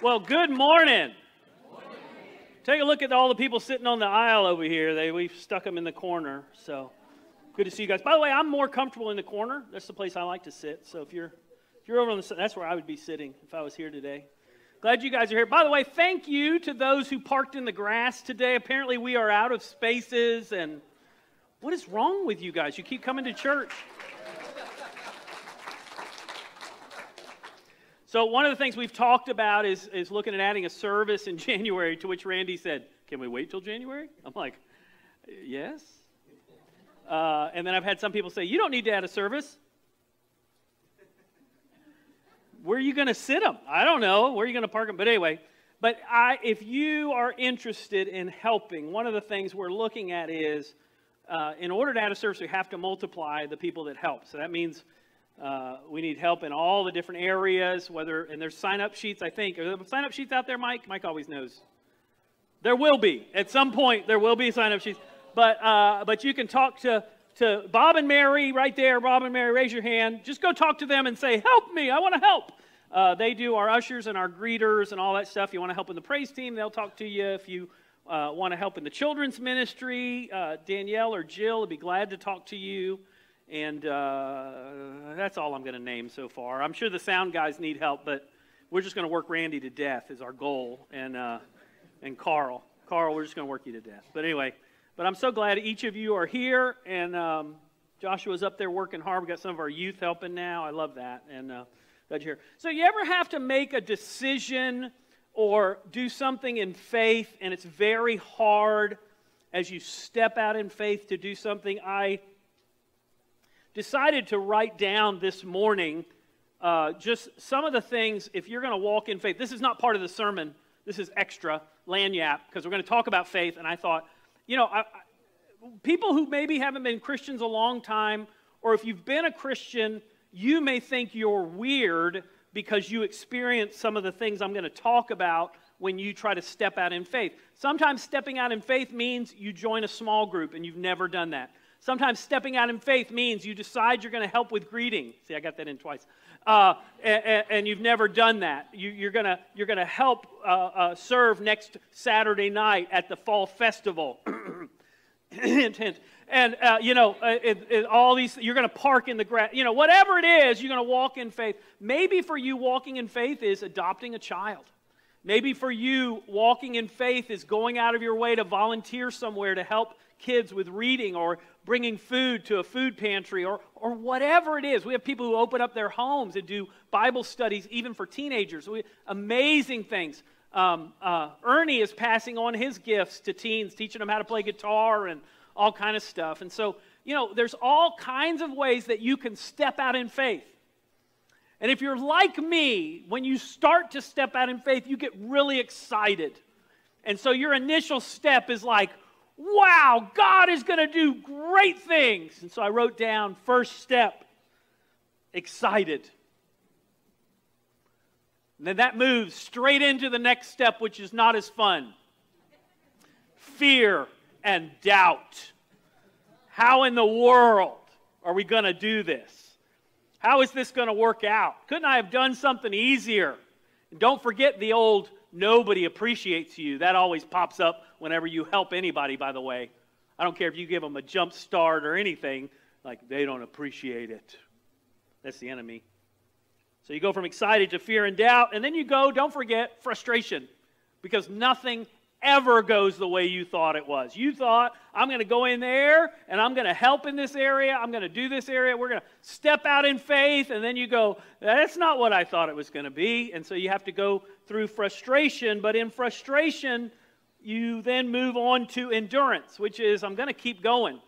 Well, good morning. Take a look at all the people sitting on the aisle over here. They we've stuck them in the corner. So good to see you guys. By the way, I'm more comfortable in the corner. That's the place I like to sit. So if you're if you're over on the that's where I would be sitting if I was here today. Glad you guys are here. By the way, thank you to those who parked in the grass today. Apparently, we are out of spaces. And what is wrong with you guys? You keep coming to church. So, one of the things we've talked about is, is looking at adding a service in January, to which Randy said, Can we wait till January? I'm like, Yes. Uh, and then I've had some people say, You don't need to add a service. Where are you going to sit them? I don't know. Where are you going to park them? But anyway, but I, if you are interested in helping, one of the things we're looking at is uh, in order to add a service, we have to multiply the people that help. So that means uh, we need help in all the different areas, whether, and there's sign up sheets, I think. Are there sign up sheets out there, Mike? Mike always knows. There will be. At some point, there will be sign up sheets. But, uh, but you can talk to, to Bob and Mary right there. Bob and Mary, raise your hand. Just go talk to them and say, Help me, I want to help. Uh, they do our ushers and our greeters and all that stuff. You want to help in the praise team, they'll talk to you. If you uh, want to help in the children's ministry, uh, Danielle or Jill would be glad to talk to you. And uh, that's all I'm going to name so far. I'm sure the sound guys need help, but we're just going to work Randy to death is our goal. And, uh, and Carl. Carl, we're just going to work you to death. But anyway, but I'm so glad each of you are here. And um, Joshua's up there working hard. We've got some of our youth helping now. I love that. And uh, glad you're here. So, you ever have to make a decision or do something in faith and it's very hard as you step out in faith to do something? I decided to write down this morning uh, just some of the things, if you're going to walk in faith. This is not part of the sermon, this is extra, lagniappe, because we're going to talk about faith. And I thought, you know, I, I, people who maybe haven't been Christians a long time, or if you've been a Christian, you may think you're weird because you experience some of the things I'm going to talk about when you try to step out in faith. Sometimes stepping out in faith means you join a small group and you've never done that. Sometimes stepping out in faith means you decide you're going to help with greeting. See, I got that in twice. Uh, and, and, you've never done that. You, are going you're gonna help uh, uh, serve next Saturday night at the Fall Festival. hint. And, uh, you know, uh, it, it, all these, you're going to park in the grass. You know, whatever it is, you're going to walk in faith. Maybe for you, walking in faith is adopting a child. Maybe for you, walking in faith is going out of your way to volunteer somewhere to help kids with reading or bringing food to a food pantry or, or whatever it is. We have people who open up their homes and do Bible studies even for teenagers. We, amazing things. Um, uh, Ernie is passing on his gifts to teens, teaching them how to play guitar and all kind of stuff. And so, you know, there's all kinds of ways that you can step out in faith. And if you're like me, when you start to step out in faith, you get really excited. And so your initial step is like, wow, God is going to do great things. And so I wrote down first step, excited. And then that moves straight into the next step, which is not as fun fear and doubt. How in the world are we going to do this? How is this going to work out? Couldn't I have done something easier? And don't forget the old nobody appreciates you. That always pops up whenever you help anybody, by the way. I don't care if you give them a jump start or anything, like they don't appreciate it. That's the enemy. So you go from excited to fear and doubt, and then you go, don't forget, frustration, because nothing ever goes the way you thought it was. You thought, I'm going to go in there and I'm going to help in this area, I'm going to do this area, we're going to step out in faith, and then you go, that's not what I thought it was going to be. And so you have to go through frustration, but in frustration, you then move on to endurance, which is, I'm going to keep going.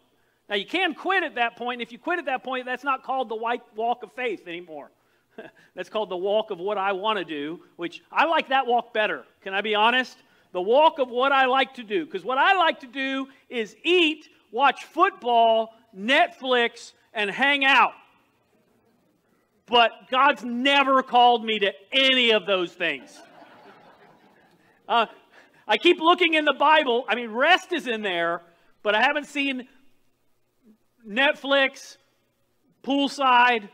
Now, you can quit at that point. If you quit at that point, that's not called the white walk of faith anymore. that's called the walk of what I want to do, which I like that walk better. Can I be honest? The walk of what I like to do. Because what I like to do is eat, watch football, Netflix, and hang out. But God's never called me to any of those things. Uh, I keep looking in the Bible. I mean, rest is in there, but I haven't seen Netflix, poolside,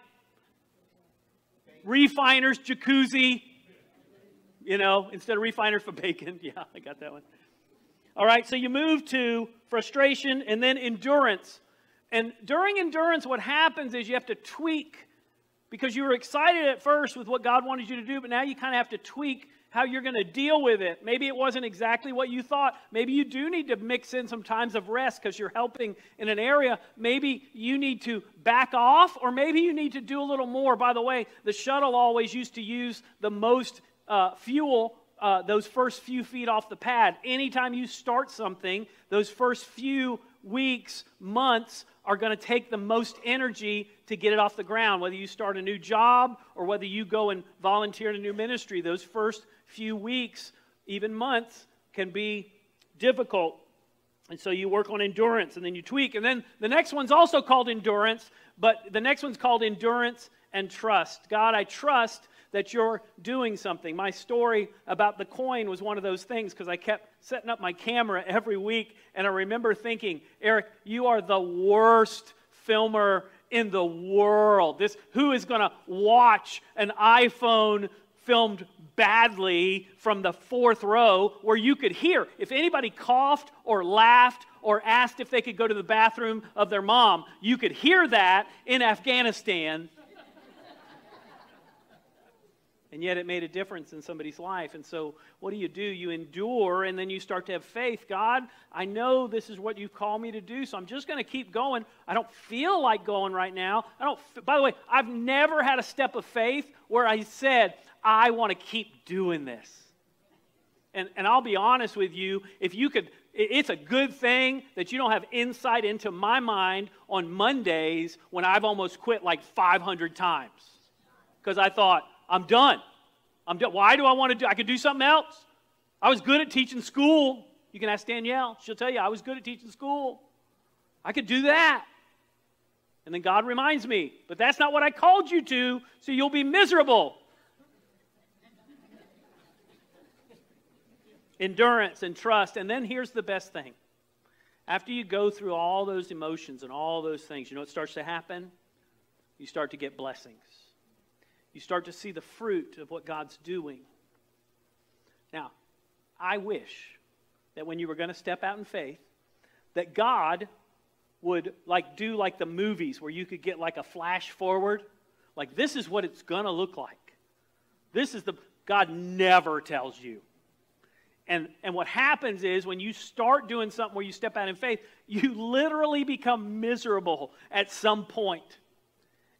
refiners, jacuzzi. you know, instead of refiners for bacon. Yeah, I got that one. All right, so you move to frustration and then endurance. And during endurance, what happens is you have to tweak because you were excited at first with what God wanted you to do, but now you kind of have to tweak how you're going to deal with it. Maybe it wasn't exactly what you thought. Maybe you do need to mix in some times of rest because you're helping in an area. Maybe you need to back off, or maybe you need to do a little more. By the way, the shuttle always used to use the most uh, fuel uh, those first few feet off the pad. Anytime you start something, those first few weeks, months are going to take the most energy to get it off the ground. Whether you start a new job or whether you go and volunteer in a new ministry, those first few weeks, even months, can be difficult. And so you work on endurance and then you tweak. And then the next one's also called endurance, but the next one's called endurance and trust. God, I trust that you're doing something. My story about the coin was one of those things because I kept setting up my camera every week, and I remember thinking, Eric, you are the worst filmer in the world. This who is going to watch an iPhone filmed badly from the fourth row where you could hear if anybody coughed or laughed or asked if they could go to the bathroom of their mom, you could hear that in Afghanistan and yet it made a difference in somebody's life. And so, what do you do? You endure, and then you start to have faith. God, I know this is what you've called me to do, so I'm just going to keep going. I don't feel like going right now. I don't. By the way, I've never had a step of faith where I said, I want to keep doing this. And, and I'll be honest with you, if you could, it's a good thing that you don't have insight into my mind on Mondays when I've almost quit like 500 times. Because I thought, I'm done. I'm done. Why do I want to do? I could do something else. I was good at teaching school. You can ask Danielle. She'll tell you I was good at teaching school. I could do that. And then God reminds me, but that's not what I called you to, so you'll be miserable. Endurance and trust. And then here's the best thing. After you go through all those emotions and all those things, you know what starts to happen? You start to get blessings you start to see the fruit of what God's doing. Now, I wish that when you were going to step out in faith, that God would like do like the movies where you could get like a flash forward. Like this is what it's going to look like. This is the God never tells you. And, and what happens is when you start doing something where you step out in faith, you literally become miserable at some point.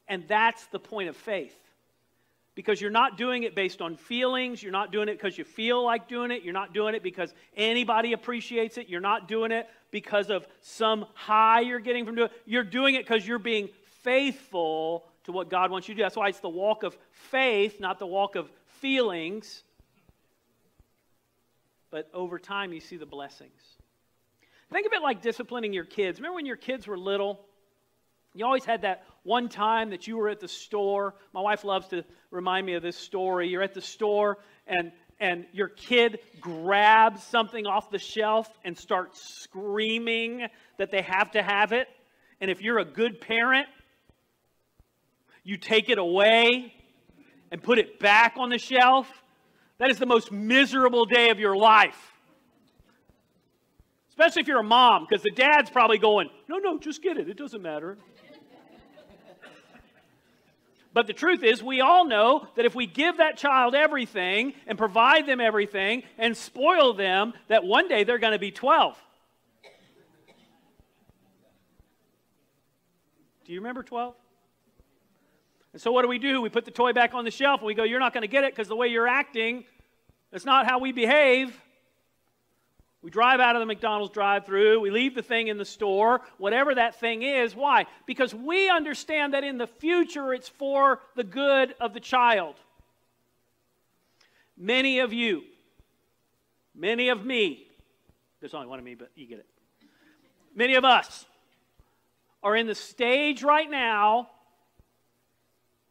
And that's the point of faith because you're not doing it based on feelings. You're not doing it because you feel like doing it. You're not doing it because anybody appreciates it. You're not doing it because of some high you're getting from doing it. You're doing it because you're being faithful to what God wants you to do. That's why it's the walk of faith, not the walk of feelings. But over time, you see the blessings. Think of it like disciplining your kids. Remember when your kids were little? You always had that one time that you were at the store. My wife loves to remind me of this story. You're at the store and and your kid grabs something off the shelf and starts screaming that they have to have it. And if you're a good parent, you take it away and put it back on the shelf. That is the most miserable day of your life. Especially if you're a mom, because the dad's probably going, No, no, just get it. It doesn't matter. But the truth is, we all know that if we give that child everything and provide them everything and spoil them, that one day they're going to be 12. Do you remember 12? And so what do we do? We put the toy back on the shelf and we go, You're not going to get it because the way you're acting, that's not how we behave. We drive out of the McDonald's drive through, we leave the thing in the store, whatever that thing is. Why? Because we understand that in the future it's for the good of the child. Many of you, many of me, there's only one of me, but you get it. Many of us are in the stage right now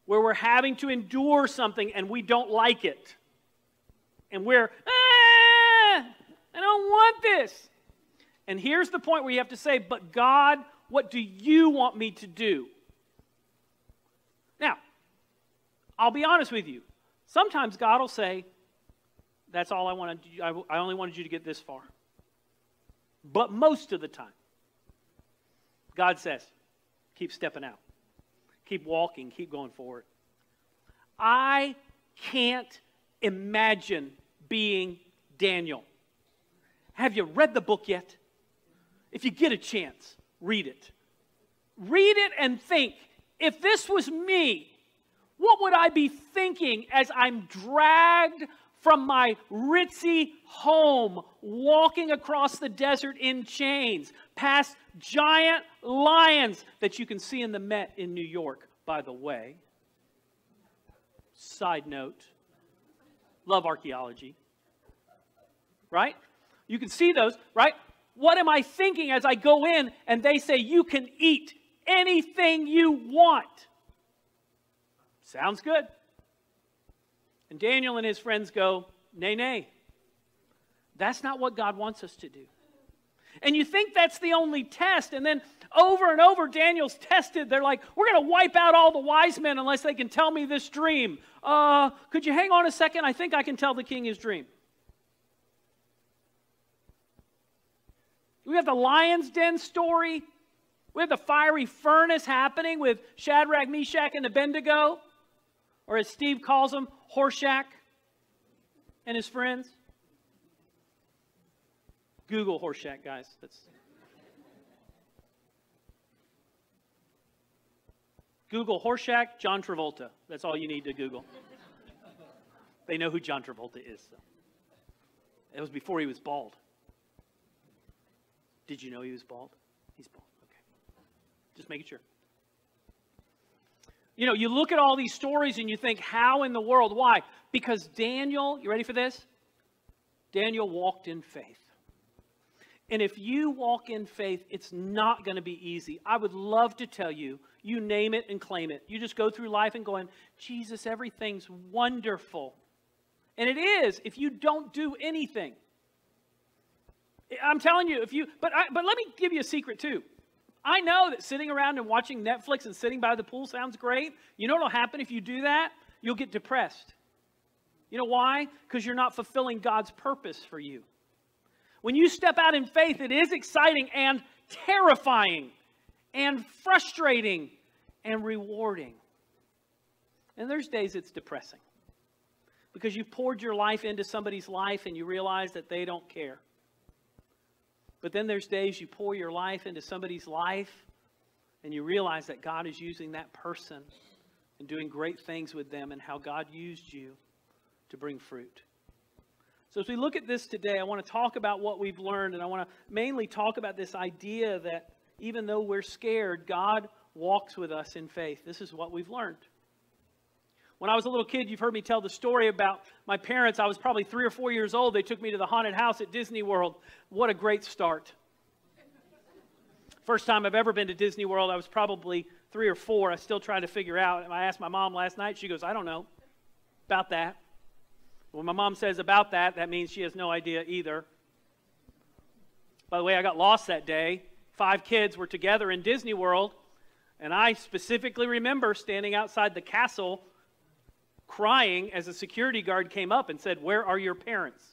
where we're having to endure something and we don't like it. And we're, ah, I don't want this. And here's the point where you have to say, But God, what do you want me to do? Now, I'll be honest with you. Sometimes God will say, That's all I wanted. I only wanted you to get this far. But most of the time, God says, keep stepping out, keep walking, keep going forward. I can't imagine being Daniel. Have you read the book yet? If you get a chance, read it. Read it and think if this was me, what would I be thinking as I'm dragged from my ritzy home, walking across the desert in chains, past giant lions that you can see in the Met in New York, by the way? Side note love archaeology. Right? You can see those, right? What am I thinking as I go in and they say, You can eat anything you want? Sounds good. And Daniel and his friends go, Nay, nay. That's not what God wants us to do. And you think that's the only test. And then over and over, Daniel's tested. They're like, we're going to wipe out all the wise men unless they can tell me this dream. Uh, could you hang on a second? I think I can tell the king his dream. We have the lion's den story. We have the fiery furnace happening with Shadrach, Meshach, and Abednego. Or as Steve calls them, Horshack and his friends. Google Horshack, guys. That's Google Horshack, John Travolta. That's all you need to Google. they know who John Travolta is. So. It was before he was bald. Did you know he was bald? He's bald. Okay. Just making sure. You know, you look at all these stories and you think, how in the world? Why? Because Daniel, you ready for this? Daniel walked in faith. And if you walk in faith, it's not going to be easy. I would love to tell you, you name it and claim it. You just go through life and going, Jesus, everything's wonderful. And it is if you don't do anything. I'm telling you, if you, but, I, but let me give you a secret too. I know that sitting around and watching Netflix and sitting by the pool sounds great. You know what will happen if you do that? You'll get depressed. You know why? Because you're not fulfilling God's purpose for you. When you step out in faith, it is exciting and terrifying and frustrating and rewarding. And there's days it's depressing because you've poured your life into somebody's life and you realize that they don't care. But then there's days you pour your life into somebody's life and you realize that God is using that person and doing great things with them and how God used you to bring fruit. So, as we look at this today, I want to talk about what we've learned, and I want to mainly talk about this idea that even though we're scared, God walks with us in faith. This is what we've learned. When I was a little kid, you've heard me tell the story about my parents. I was probably three or four years old. They took me to the haunted house at Disney World. What a great start. First time I've ever been to Disney World, I was probably three or four. I still trying to figure out. I asked my mom last night. She goes, I don't know about that. When my mom says about that, that means she has no idea either. By the way, I got lost that day. Five kids were together in Disney World, and I specifically remember standing outside the castle crying as a security guard came up and said, Where are your parents?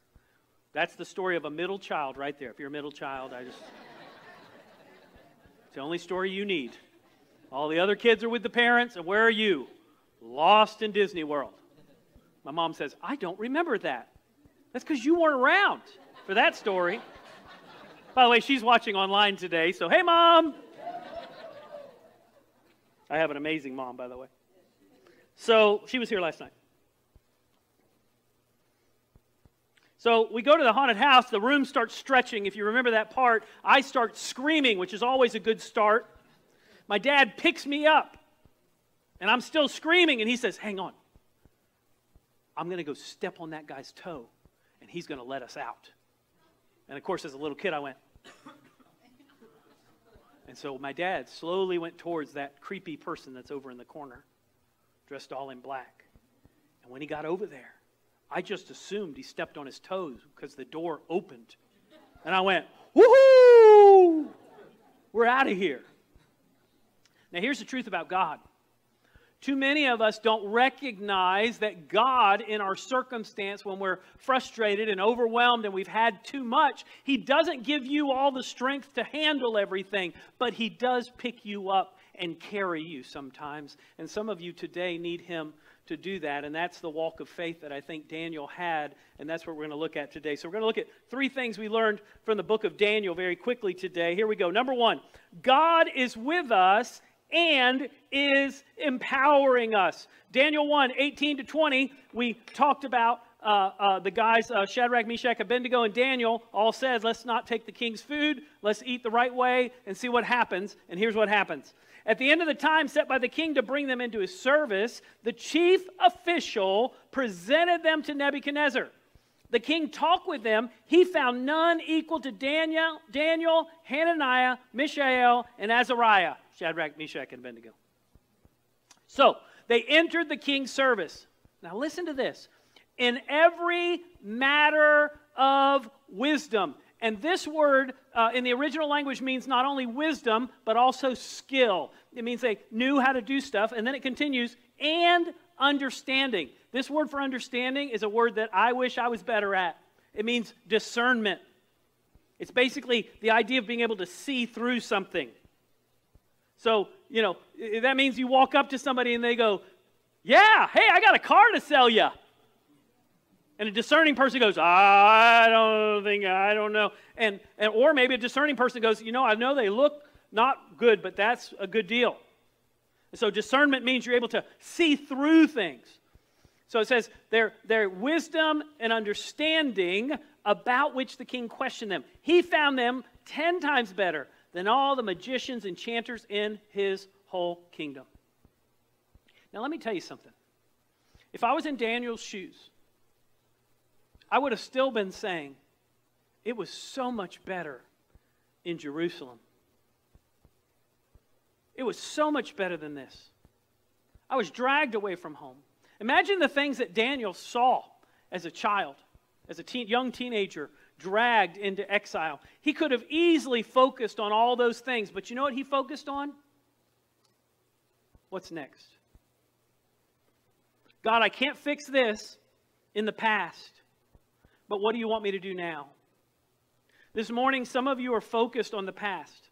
That's the story of a middle child right there. If you're a middle child, I just. it's the only story you need. All the other kids are with the parents, and where are you? Lost in Disney World. My mom says, I don't remember that. That's because you weren't around for that story. By the way, she's watching online today, so hey, mom. I have an amazing mom, by the way. So she was here last night. So we go to the haunted house, the room starts stretching. If you remember that part, I start screaming, which is always a good start. My dad picks me up, and I'm still screaming, and he says, Hang on. I'm going to go step on that guy's toe, and he's going to let us out. And of course, as a little kid, I went. and so my dad slowly went towards that creepy person that's over in the corner, dressed all in black. And when he got over there, I just assumed he stepped on his toes because the door opened. And I went, woohoo! We're out of here. Now, here's the truth about God Too many of us don't recognize that God, in our circumstance, when we're frustrated and overwhelmed and we've had too much, He doesn't give you all the strength to handle everything, but He does pick you up and carry you sometimes. And some of you today need Him to do that. And that's the walk of faith that I think Daniel had. And that's what we're going to look at today. So we're going to look at three things we learned from the book of Daniel very quickly today. Here we go. Number one God is with us and is empowering us. Daniel 1 18 to 20, we talked about uh, uh, the guys, uh, Shadrach, Meshach, Abednego, and Daniel, all said, let's not take the king's food, let's eat the right way and see what happens. And here's what happens. At the end of the time set by the king to bring them into his service, the chief official presented them to Nebuchadnezzar. The king talked with them. He found none equal to Daniel, Daniel, Hananiah, Mishael, and Azariah. Shadrach, Meshach, and Abednego. So they entered the king's service. Now listen to this. In every matter of wisdom. And this word uh, in the original language means not only wisdom, but also skill. It means they knew how to do stuff. And then it continues, and understanding. This word for understanding is a word that I wish I was better at. It means discernment. It's basically the idea of being able to see through something. So, you know, that means you walk up to somebody and they go, Yeah, hey, I got a car to sell you. And a discerning person goes, I don't think, I don't know. And, and, or maybe a discerning person goes, You know, I know they look not good, but that's a good deal. And so discernment means you're able to see through things. So it says, their, their wisdom and understanding about which the king questioned them. He found them ten times better than all the magicians, and chanters in his whole kingdom. Now, let me tell you something. If I was in Daniel's shoes, I would have still been saying, it was so much better in Jerusalem. It was so much better than this. I was dragged away from home. Imagine the things that Daniel saw as a child, as a teen, young teenager, dragged into exile. He could have easily focused on all those things, but you know what he focused on? What's next? God, I can't fix this in the past, but what do you want me to do now? This morning, some of you are focused on the past.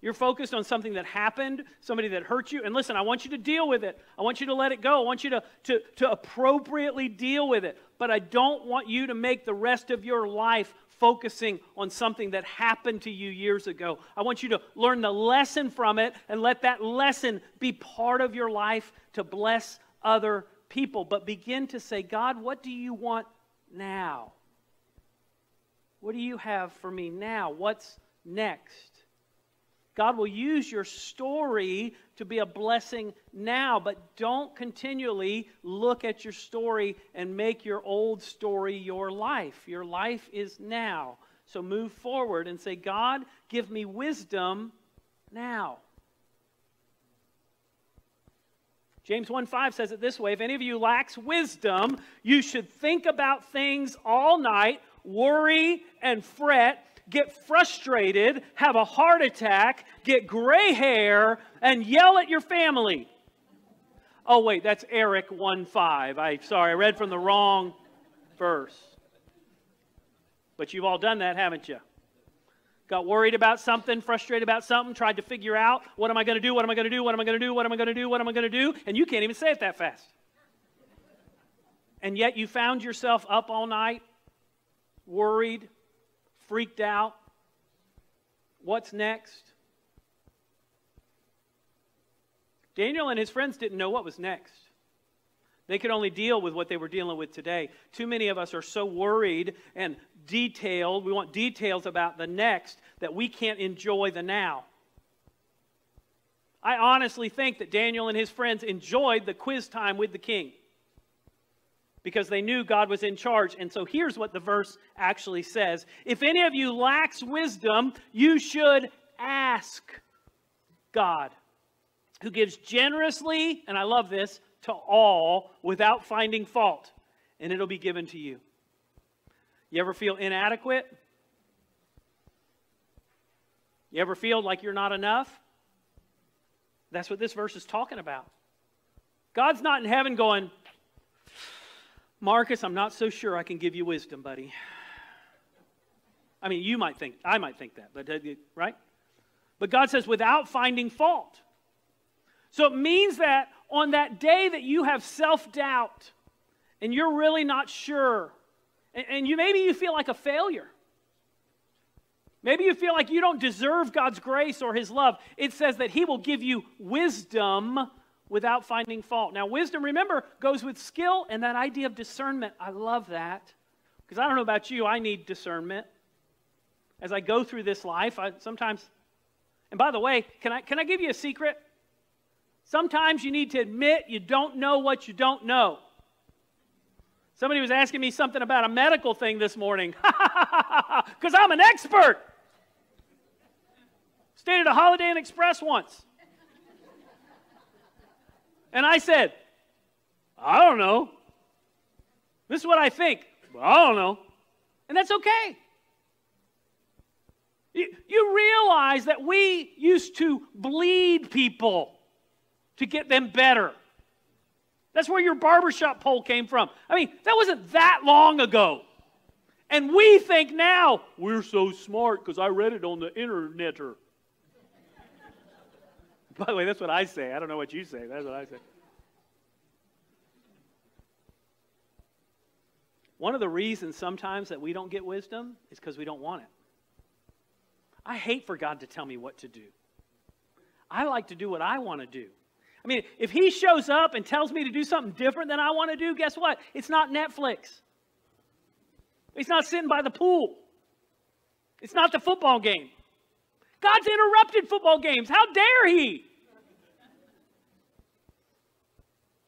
You're focused on something that happened, somebody that hurt you. And listen, I want you to deal with it. I want you to let it go. I want you to, to, to appropriately deal with it. But I don't want you to make the rest of your life focusing on something that happened to you years ago. I want you to learn the lesson from it and let that lesson be part of your life to bless other people. But begin to say, God, what do you want now? What do you have for me now? What's next? God will use your story to be a blessing now, but don't continually look at your story and make your old story your life. Your life is now. So move forward and say, God, give me wisdom now. James 1 5 says it this way If any of you lacks wisdom, you should think about things all night, worry and fret get frustrated, have a heart attack, get gray hair, and yell at your family. Oh, wait, that's Eric 1 5. I sorry, I read from the wrong verse. But you've all done that, haven't you? Got worried about something, frustrated about something, tried to figure out what am I going to do, what am I going to do, what am I going to do, what am I going to do, what am I going to do, and you can't even say it that fast. And yet you found yourself up all night, worried, freaked out. What's next? Daniel and his friends didn't know what was next. They could only deal with what they were dealing with today. Too many of us are so worried and detailed. We want details about the next that we can't enjoy the now. I honestly think that Daniel and his friends enjoyed the quiz time with the king because they knew God was in charge. And so here's what the verse actually says If any of you lacks wisdom, you should ask God, who gives generously, and I love this, to all without finding fault, and it'll be given to you. You ever feel inadequate? You ever feel like you're not enough? That's what this verse is talking about. God's not in heaven going, Marcus, I'm not so sure I can give you wisdom, buddy. I mean, you might think, I might think that, but right? But God says, without finding fault. So it means that on that day that you have self doubt and you're really not sure, and, and you maybe you feel like a failure. Maybe you feel like you don't deserve God's grace or His love. It says that He will give you wisdom without finding fault. Now, wisdom, remember, goes with skill and that idea of discernment. I love that. Because I don't know about you, I need discernment. As I go through this life, I sometimes, and by the way, can I, can I give you a secret? Sometimes you need to admit you don't know what you don't know. Somebody was asking me something about a medical thing this morning because I'm an expert. Stayed at a Holiday Inn Express once. And I said, I don't know. This is what I think. I don't know. And that's okay. You, you realize that we used to bleed people to get them better. That's where your barbershop pole came from. I mean, that wasn't that long ago. And we think now, we're so smart because I read it on the interneter. By the way, that's what I say. I don't know what you say. That's what I say. One of the reasons sometimes that we don't get wisdom is because we don't want it. I hate for God to tell me what to do. I like to do what I want to do. I mean, if He shows up and tells me to do something different than I want to do, guess what? It's not Netflix. It's not sitting by the pool. It's not the football game. God's interrupted football games. How dare He?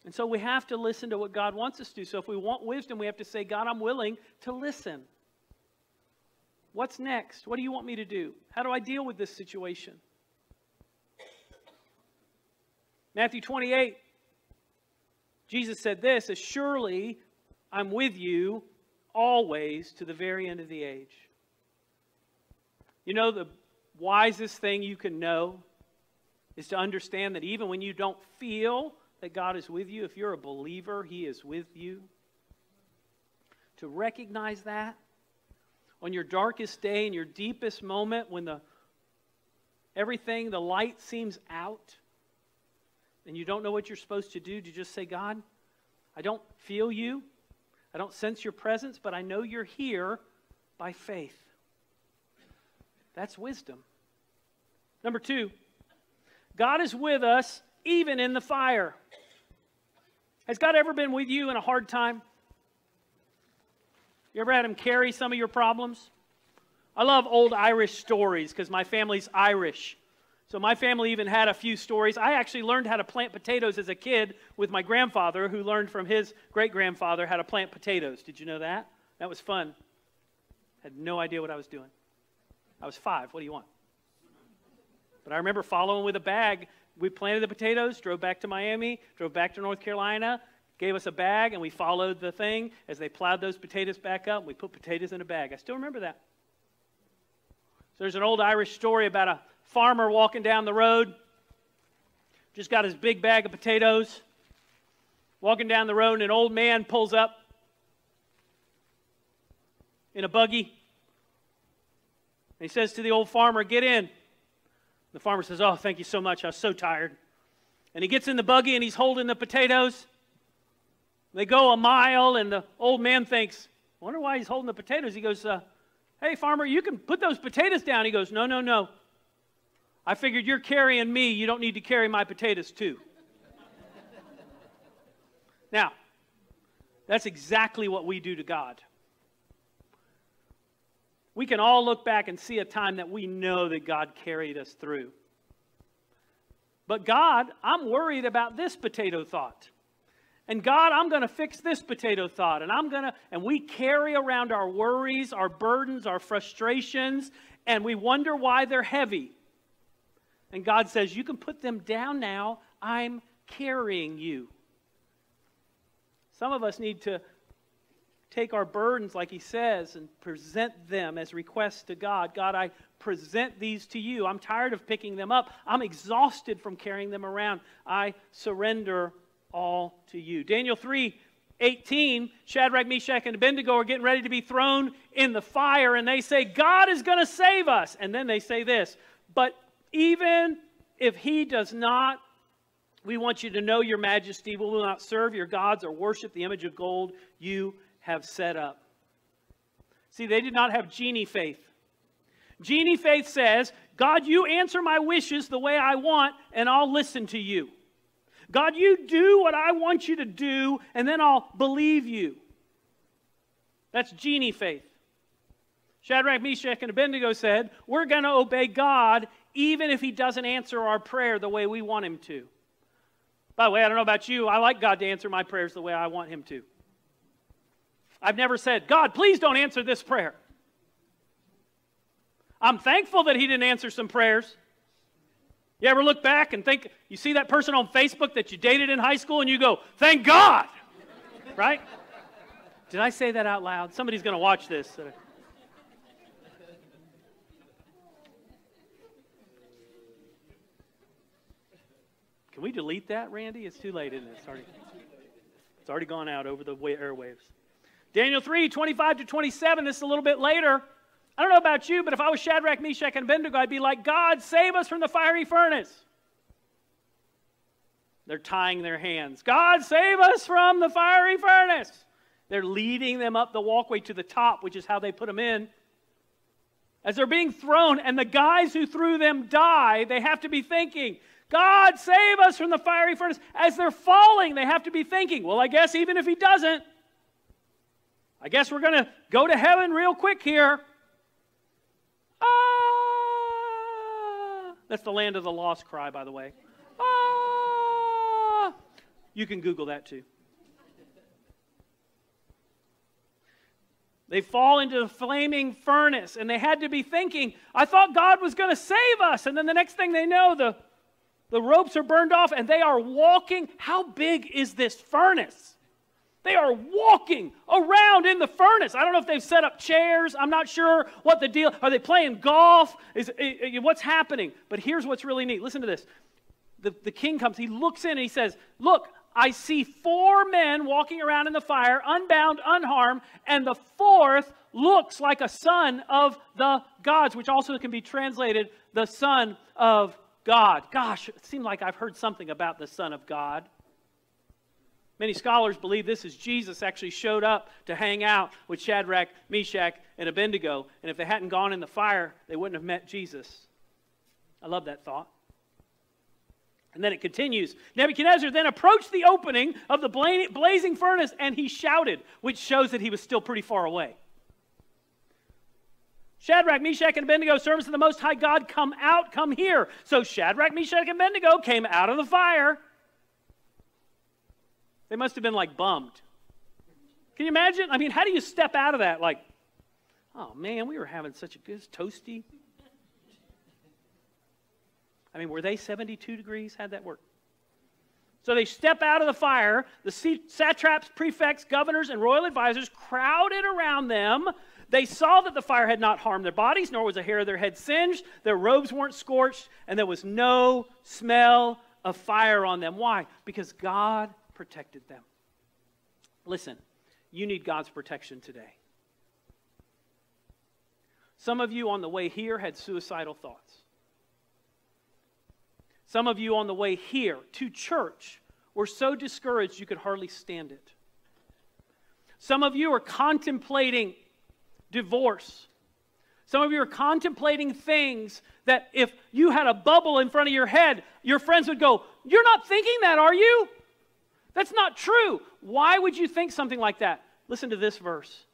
And so we have to listen to what God wants us to. So if we want wisdom, we have to say, God, I'm willing to listen. What's next? What do you want me to do? How do I deal with this situation? Matthew 28, Jesus said this as surely I'm with you always to the very end of the age. You know, the wisest thing you can know is to understand that even when you don't feel that God is with you, if you're a believer, He is with you. To recognize that on your darkest day, in your deepest moment, when the everything, the light seems out, and you don't know what you're supposed to do, to just say, God, I don't feel you. I don't sense your presence, but I know you're here by faith. That's wisdom. Number two, God is with us even in the fire. Has God ever been with you in a hard time? You ever had him carry some of your problems? I love old Irish stories because my family's Irish. So my family even had a few stories. I actually learned how to plant potatoes as a kid with my grandfather, who learned from his great grandfather how to plant potatoes. Did you know that? That was fun. Had no idea what I was doing. I was five. What do you want? But I remember following with a bag. We planted the potatoes, drove back to Miami, drove back to North Carolina, gave us a bag and we followed the thing as they plowed those potatoes back up. We put potatoes in a bag. I still remember that. So there's an old Irish story about a farmer walking down the road, just got his big bag of potatoes, walking down the road, and an old man pulls up in a buggy. And he says to the old farmer, Get in. The farmer says, Oh, thank you so much. I was so tired. And he gets in the buggy and he's holding the potatoes. They go a mile, and the old man thinks, wonder why he's holding the potatoes. He goes, uh, Hey, farmer, you can put those potatoes down. He goes, No, no, no. I figured you're carrying me. You don't need to carry my potatoes, too. now, that's exactly what we do to God. We can all look back and see a time that we know that God carried us through. But God, I'm worried about this potato thought. And God, I'm going to fix this potato thought. And I'm going to, and we carry around our worries, our burdens, our frustrations, and we wonder why they're heavy. And God says, You can put them down now. I'm carrying you. Some of us need to take our burdens, like He says, and present them as requests to God. God, I present these to you. I'm tired of picking them up. I'm exhausted from carrying them around. I surrender all to you. Daniel 3 18, Shadrach, Meshach, and Abednego are getting ready to be thrown in the fire, and they say, God is going to save us. And then they say this, but even if he does not, we want you to know, Your Majesty, we will not serve your gods or worship the image of gold you have set up. See, they did not have genie faith. Genie faith says, God, you answer my wishes the way I want, and I'll listen to you. God, you do what I want you to do, and then I'll believe you. That's genie faith. Shadrach, Meshach, and Abednego said, We're going to obey God even if he doesn't answer our prayer the way we want him to. By the way, I don't know about you, I like God to answer my prayers the way I want him to. I've never said, God, please don't answer this prayer. I'm thankful that he didn't answer some prayers. You ever look back and think, you see that person on Facebook that you dated in high school and you go, thank God, right? Did I say that out loud? Somebody's going to watch this. Can we delete that, Randy? It's too late, isn't it? It's already, it's already gone out over the airwaves. Daniel 3, 25 to 27, this is a little bit later. I don't know about you, but if I was Shadrach, Meshach, and Abednego, I'd be like, God, save us from the fiery furnace. They're tying their hands. God, save us from the fiery furnace. They're leading them up the walkway to the top, which is how they put them in. As they're being thrown, and the guys who threw them die, they have to be thinking, God, save us from the fiery furnace. As they're falling, they have to be thinking, well, I guess even if He doesn't, I guess we're going to go to heaven real quick here. Ah! That's the land of the lost cry, by the way. Ah! You can Google that too. They fall into the flaming furnace, and they had to be thinking, I thought God was going to save us. And then the next thing they know, the, the ropes are burned off, and they are walking. How big is this furnace? They are walking around in the furnace. I don't know if they've set up chairs. I'm not sure what the deal. Are they playing golf? Is, is what's happening? But here's what's really neat. Listen to this. The, the king comes. He looks in and he says, "Look, I see four men walking around in the fire, unbound, unharmed, and the fourth looks like a son of the gods, which also can be translated the son of God. Gosh, it seems like I've heard something about the son of God. Many scholars believe this is Jesus actually showed up to hang out with Shadrach, Meshach, and Abednego. And if they hadn't gone in the fire, they wouldn't have met Jesus. I love that thought. And then it continues Nebuchadnezzar then approached the opening of the blazing furnace and he shouted, which shows that he was still pretty far away. Shadrach, Meshach, and Abednego, servants of the Most High God, come out, come here. So Shadrach, Meshach, and Abednego came out of the fire they must have been like bummed. Can you imagine? I mean, how do you step out of that? Like, oh man, we were having such a good toasty. I mean, were they 72 degrees? How'd that work? So they step out of the fire. The satraps, prefects, governors, and royal advisors crowded around them. They saw that the fire had not harmed their bodies, nor was a hair of their head singed. Their robes weren't scorched, and there was no smell of fire on them. Why? Because God protected them. Listen, you need God's protection today. Some of you on the way here had suicidal thoughts. Some of you on the way here to church were so discouraged you could hardly stand it. Some of you are contemplating divorce. Some of you are contemplating things that if you had a bubble in front of your head, your friends would go, You're not thinking that, are you? That's not true. Why would you think something like that? Listen to this verse.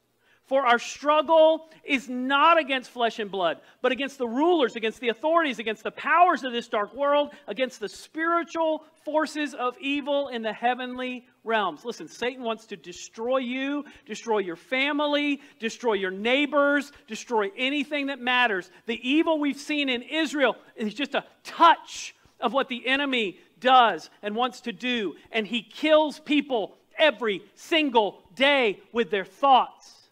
For our struggle is not against flesh and blood, but against the rulers, against the authorities, against the powers of this dark world, against the spiritual forces of evil in the heavenly realms. Listen, Satan wants to destroy you, destroy your family, destroy your neighbors, destroy anything that matters. The evil we've seen in Israel is just a touch of what the enemy does and wants to do, and he kills people every single day with their thoughts.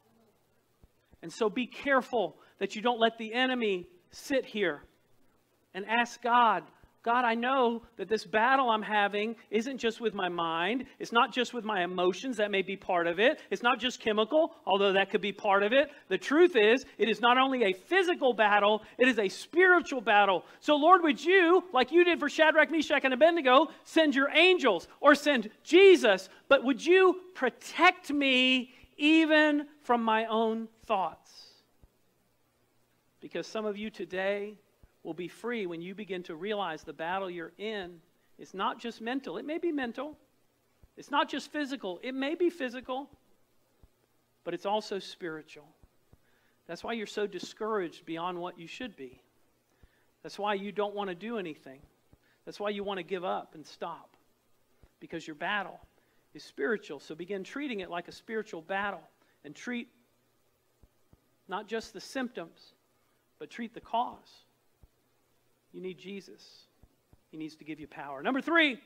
And so be careful that you don't let the enemy sit here and ask God, God, I know that this battle I'm having isn't just with my mind. It's not just with my emotions. That may be part of it. It's not just chemical, although that could be part of it. The truth is, it is not only a physical battle, it is a spiritual battle. So, Lord, would you, like you did for Shadrach, Meshach, and Abednego, send your angels or send Jesus, but would you protect me even from my own thoughts? Because some of you today, will be free when you begin to realize the battle you're in is not just mental. It may be mental, it's not just physical. It may be physical, but it's also spiritual. That's why you're so discouraged beyond what you should be. That's why you don't want to do anything. That's why you want to give up and stop. Because your battle is spiritual. So begin treating it like a spiritual battle and treat not just the symptoms, but treat the cause. You need Jesus. He needs to give you power. Number three,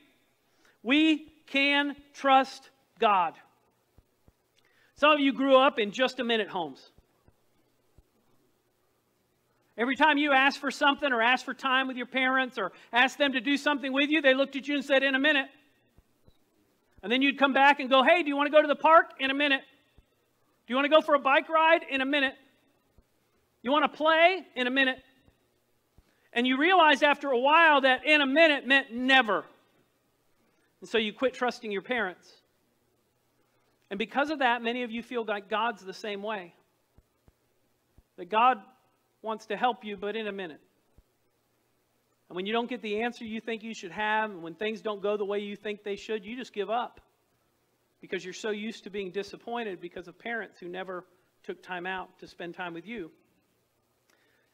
we can trust God. Some of you grew up in just a minute homes. Every time you asked for something or asked for time with your parents or asked them to do something with you, they looked at you and said, In a minute. And then you'd come back and go, Hey, do you want to go to the park? In a minute. Do you want to go for a bike ride? In a minute. You want to play? In a minute. And you realize after a while that in a minute meant never. And so you quit trusting your parents. And because of that, many of you feel like God's the same way. That God wants to help you, but in a minute. And when you don't get the answer you think you should have, and when things don't go the way you think they should, you just give up. Because you're so used to being disappointed because of parents who never took time out to spend time with you.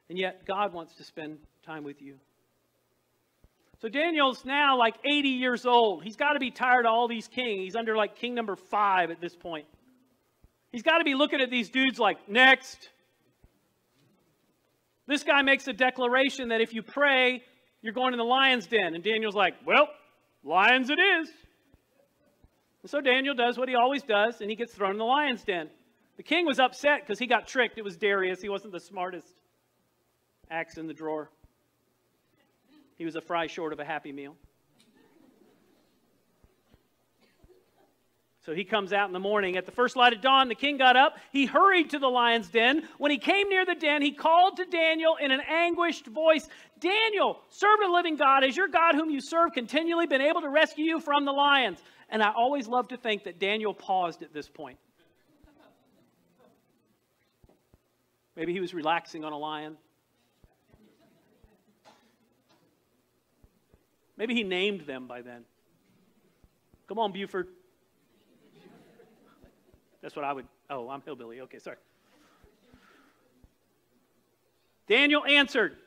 And yet, God wants to spend time with you. So Daniel's now like 80 years old. He's got to be tired of all these kings. He's under like king number five at this point. He's got to be looking at these dudes like, next. This guy makes a declaration that if you pray, you're going to the lion's den. And Daniel's like, well, lions it is. And so Daniel does what he always does, and he gets thrown in the lion's den. The king was upset because he got tricked. It was Darius. He wasn't the smartest axe in the drawer. He was a fry short of a happy meal. So he comes out in the morning. At the first light of dawn, the king got up. He hurried to the lion's den. When he came near the den, he called to Daniel in an anguished voice Daniel, servant of the living God, has your God, whom you serve, continually been able to rescue you from the lions? And I always love to think that Daniel paused at this point. Maybe he was relaxing on a lion. Maybe he named them by then. Come on, Buford. That's what I would. Oh, I'm hillbilly. Okay, sorry. Daniel answered,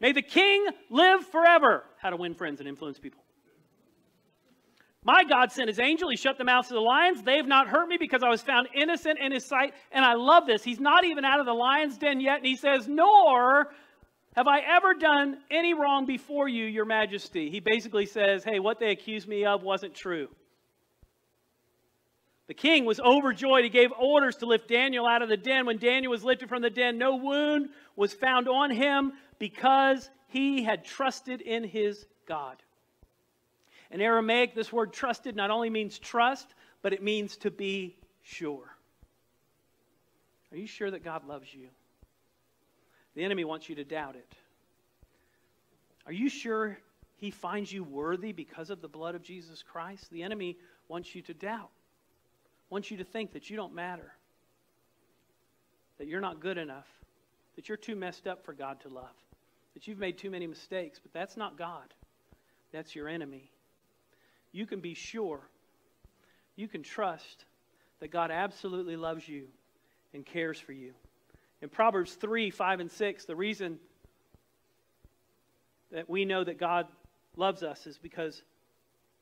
May the king live forever. How to win friends and influence people. My God sent his angel. He shut the mouths of the lions. They have not hurt me because I was found innocent in his sight. And I love this. He's not even out of the lion's den yet. And he says, Nor have I ever done any wrong before you, your majesty? He basically says, Hey, what they accused me of wasn't true. The king was overjoyed. He gave orders to lift Daniel out of the den. When Daniel was lifted from the den, no wound was found on him because he had trusted in his God. In Aramaic, this word trusted not only means trust, but it means to be sure. Are you sure that God loves you? The enemy wants you to doubt it. Are you sure he finds you worthy because of the blood of Jesus Christ? The enemy wants you to doubt, wants you to think that you don't matter, that you're not good enough, that you're too messed up for God to love, that you've made too many mistakes. But that's not God, that's your enemy. You can be sure, you can trust that God absolutely loves you and cares for you. In Proverbs 3 5 and 6, the reason that we know that God loves us is because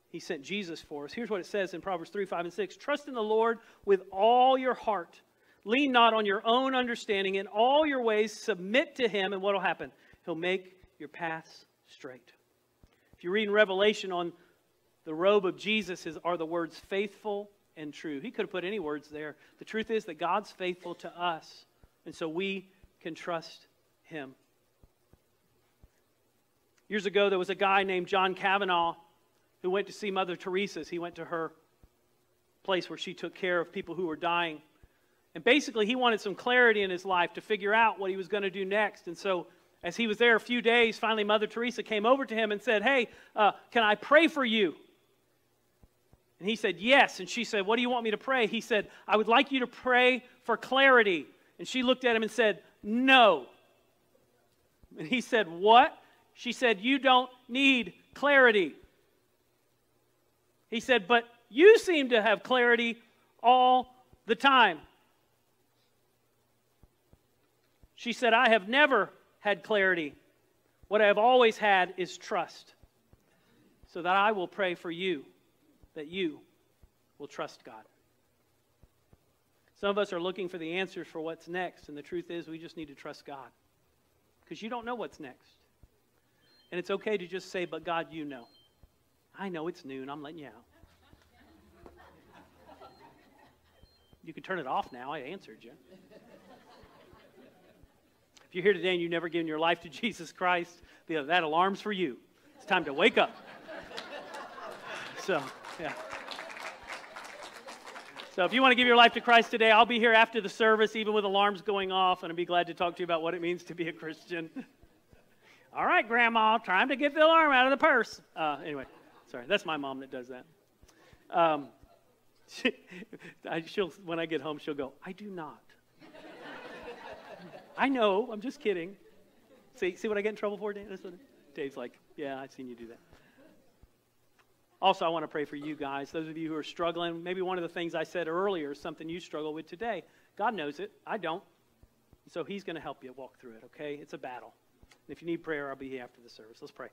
he sent Jesus for us. Here's what it says in Proverbs 3 5 and 6 Trust in the Lord with all your heart. Lean not on your own understanding. In all your ways, submit to him, and what will happen? He'll make your paths straight. If you read in Revelation on the robe of Jesus is, are the words faithful and true. He could have put any words there. The truth is that God's faithful to us. And so we can trust him. Years ago, there was a guy named John Kavanaugh who went to see Mother Teresa's. He went to her place where she took care of people who were dying. And basically, he wanted some clarity in his life to figure out what he was going to do next. And so, as he was there a few days, finally, Mother Teresa came over to him and said, Hey, uh, can I pray for you? And he said, Yes. And she said, What do you want me to pray? He said, I would like you to pray for clarity. And she looked at him and said, No. And he said, What? She said, You don't need clarity. He said, But you seem to have clarity all the time. She said, I have never had clarity. What I have always had is trust. So that I will pray for you, that you will trust God. Some of us are looking for the answers for what's next, and the truth is we just need to trust God. Because you don't know what's next. And it's okay to just say, But God, you know. I know it's noon, I'm letting you out. You can turn it off now. I answered you. If you're here today and you've never given your life to Jesus Christ, that alarm's for you. It's time to wake up. So, yeah. So if you want to give your life to Christ today, I'll be here after the service, even with alarms going off, and I'll be glad to talk to you about what it means to be a Christian. All right, Grandma, time to get the alarm out of the purse. Uh, anyway, sorry, that's my mom that does that. Um, she, I, when I get home, she'll go, I do not. I know. I'm just kidding. See, see what I get in trouble for, Dave? Dave's like, yeah, I've seen you do that. Also, I want to pray for you guys. Those of you who are struggling, maybe one of the things I said earlier is something you struggle with today. God knows it. I don't. So He's going to help you walk through it, okay? It's a battle. If you need prayer, I'll be here after the service. Let's pray.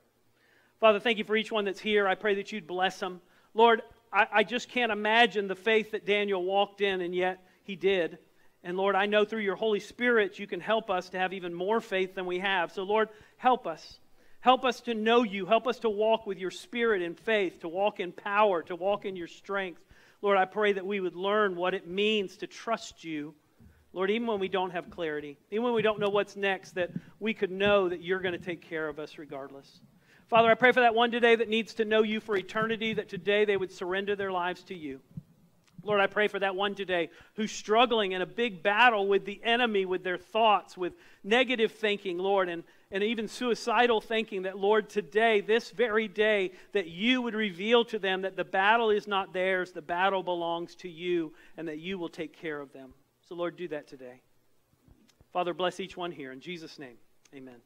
Father, thank you for each one that's here. I pray that you'd bless them. Lord, I, I just can't imagine the faith that Daniel walked in, and yet he did. And Lord, I know through your Holy Spirit you can help us to have even more faith than we have. So, Lord, help us. Help us to know you. Help us to walk with your spirit in faith, to walk in power, to walk in your strength. Lord, I pray that we would learn what it means to trust you. Lord, even when we don't have clarity, even when we don't know what's next, that we could know that you're going to take care of us regardless. Father, I pray for that one today that needs to know you for eternity, that today they would surrender their lives to you. Lord, I pray for that one today who's struggling in a big battle with the enemy, with their thoughts, with negative thinking, Lord, and, and even suicidal thinking. That, Lord, today, this very day, that you would reveal to them that the battle is not theirs, the battle belongs to you, and that you will take care of them. So, Lord, do that today. Father, bless each one here. In Jesus' name, amen.